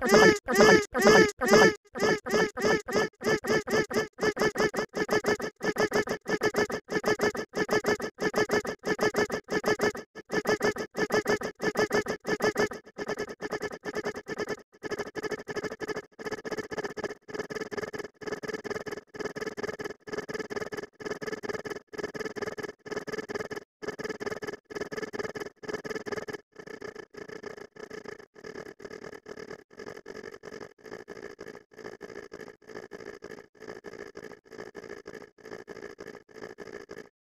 personal, personal, personal, personal,